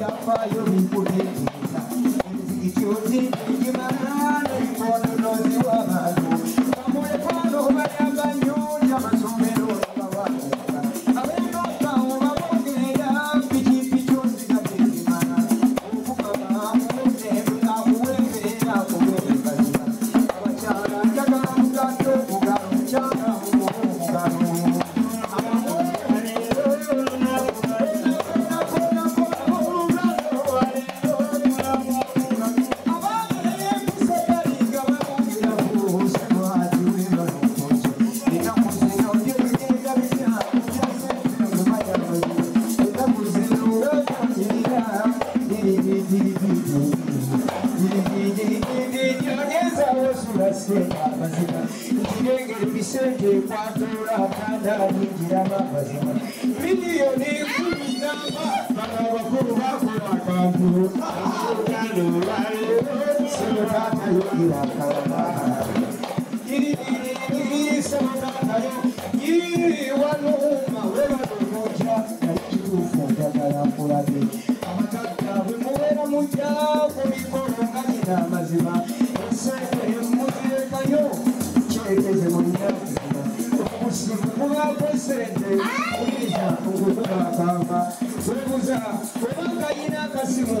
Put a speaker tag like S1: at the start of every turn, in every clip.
S1: Eu me empurrei. kwatula katandayingira mabazima miliyoni kumi nama bakulu bakola akantu oluganda olwaleero sebo taatayogera akalama iri iri iri sebo taatayo iri wano kama zima Nseke emujire kayo Chekeze munyakira Okusifukuga pesente Kuliza okutuka kama Tubuza kubanga yina akasimu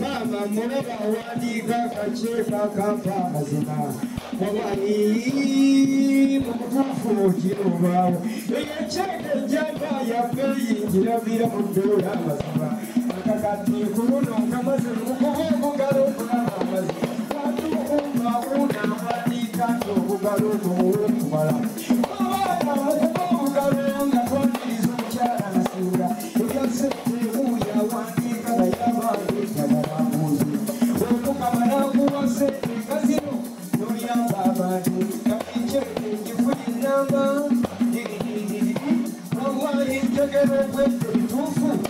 S1: mama muraba wadiga kace ka kafa mama wabayi mukufu kiruba ya ce da jaba ya kai gira bira mundura masaba aka kati kuno kama sun kuku kugaro kuna mazi watu kuma una wadiga to kugaro kuma Jagana, Jagana, Jagana, Jagana, Jagana, Jagana,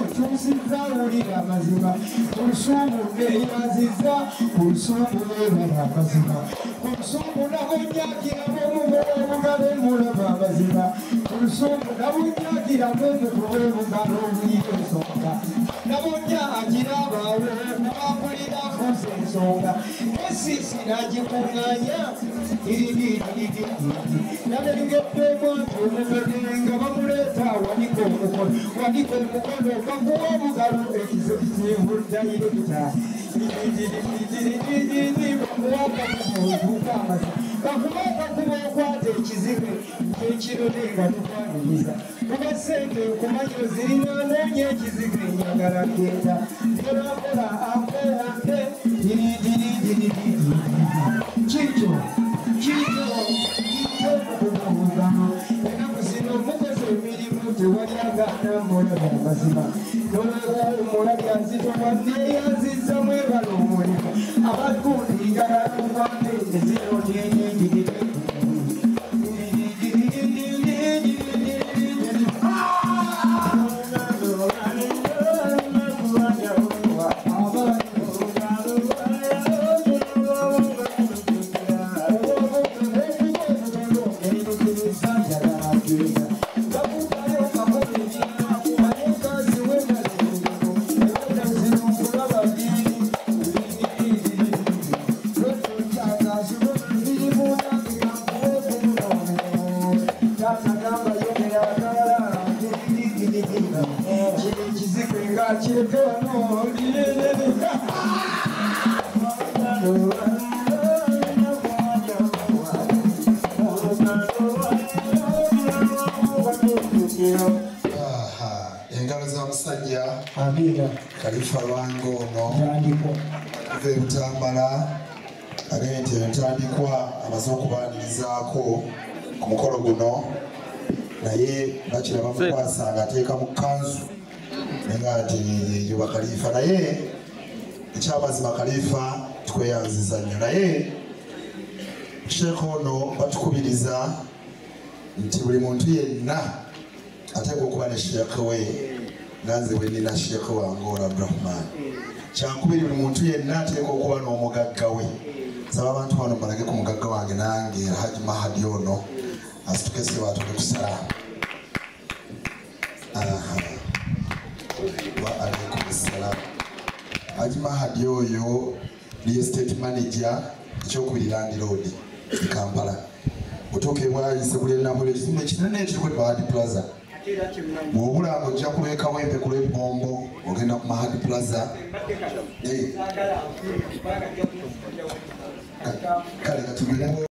S1: kusizaulira mazima kusumbule imaziza mulaba nsonga nabunyagira ensonga esisi nagikuŋŋanya iridididididi nabengeddeemwanti omugede nga mona amazima nomwebala omunakanzitoma neyanziza mwebala omulimu abakuligala kukwate
S2: eziroteye engalo za musajja kalifa lwange ono kuva ebutambala agambye nti entandikwa amaze okubaanirizaako ku mukolo guno naye bakira bamukwasa nga ateeka mu kanzu naye nga nti eyo bakalifa naye ekyamazima kalifa tukweyanziza nnyo naye sheekh ono batukubiriza nti buli muntu yenna ateekwa okuba ne sheekhe we nanze bwe nina sheekhe wange ola abdurahman. Kyankubiri buli muntu yenna ateekwa okuba n'omugagga we. Saba abantu bano balage ku mugagga wange nange haji mahadi ono asituke sebatoke kusala wa alaikum salam haji mahadi oyo liye state manager ekyokubiri land road e kampala. Otuuka ebwayise buli ennaku ekizimbe kinene ekiriko mahadi plaza. Bw'obulanga ojja kuleeka wempe ku lw'ebbombo ogenda ku mahadi plaza. Eh, kale katugere